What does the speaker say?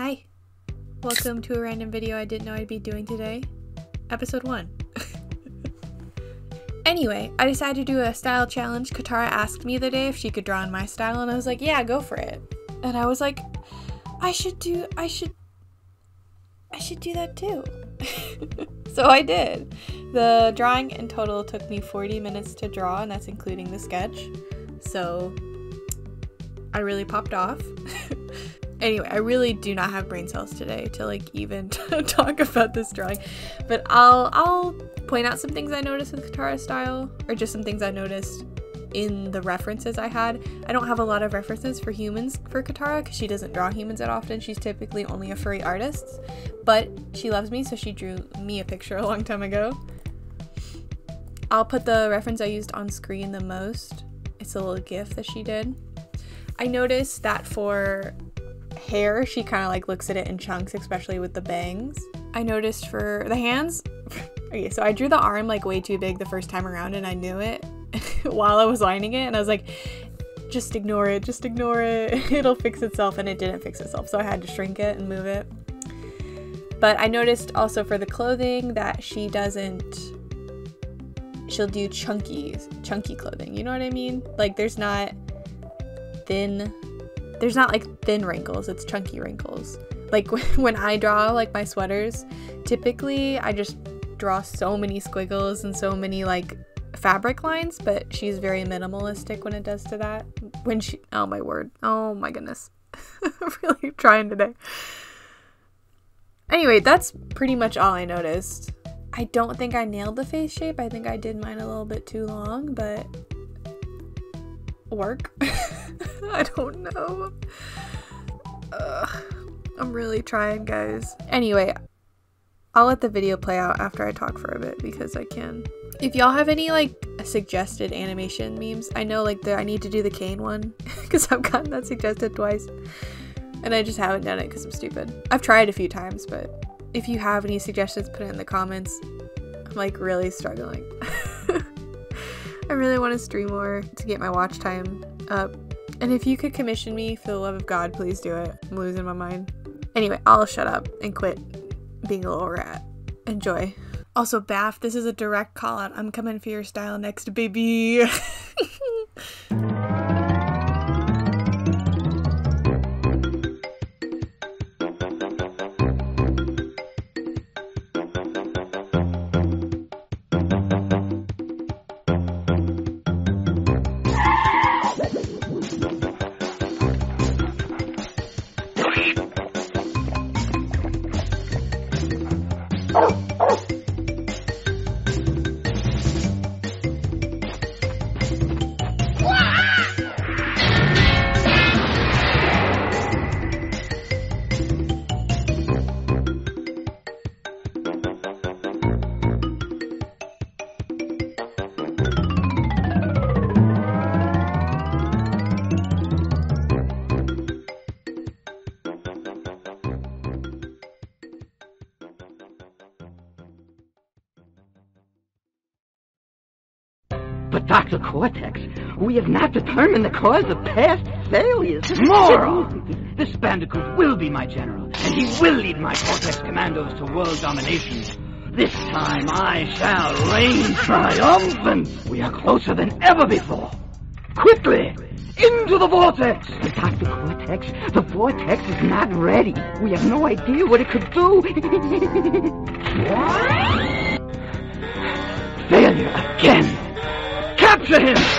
Hi. Welcome to a random video I didn't know I'd be doing today. Episode 1. anyway, I decided to do a style challenge. Kattara asked me the other day if she could draw in my style, and I was like, yeah, go for it. And I was like, I should do, I should, I should do that too. so I did. The drawing in total took me 40 minutes to draw, and that's including the sketch. So I really popped off. anyway, I really do not have brain cells today to like even talk about this drawing, but I'll I'll point out some things I noticed with Kattara style, or just some things I noticed in the references I had. I don't have a lot of references for humans for Kattara because she doesn't draw humans that often. She's typically only a furry artist, but she loves me, so she drew me a picture a long time ago. I'll put the reference I used on screen the most. It's a little gif that she did. I noticed that for hair, she kind of like looks at it in chunks, especially with the bangs. I noticed for the hands, okay, so I drew the arm like way too big the first time around and I knew it while I was lining it and I was like, just ignore it, just ignore it, it'll fix itself and it didn't fix itself so I had to shrink it and move it. But I noticed also for the clothing that she doesn't, she'll do chunky, chunky clothing, you know what I mean? Like there's not thin there's not like thin wrinkles, it's chunky wrinkles. Like when I draw like my sweaters, typically I just draw so many squiggles and so many like fabric lines, but she's very minimalistic when it does to that. When she oh my word. Oh my goodness. Really trying today. Anyway, that's pretty much all I noticed. I don't think I nailed the face shape. I think I did mine a little bit too long, but work. I don't know. Ugh, I'm really trying, guys. Anyway, I'll let the video play out after I talk for a bit because I can. If y'all have any like suggested animation memes, I know like the I need to do the cane one because I've gotten that suggested twice. And I just haven't done it because I'm stupid. I've tried a few times, but if you have any suggestions, put it in the comments. I'm like really struggling. I really want to stream more to get my watch time up. And if you could commission me for the love of God, please do it. I'm losing my mind. Anyway, I'll shut up and quit being a little rat. Enjoy. Also, Bath, this is a direct call out. I'm coming for your style next, baby. Dr. Cortex, we have not determined the cause of past failures. Moron! This Bandicoot will be my general, and he will lead my Cortex commandos to world domination. This time I shall reign triumphant. We are closer than ever before. Quickly! Into the vortex! But Dr. Cortex, the vortex is not ready. We have no idea what it could do. Capture him!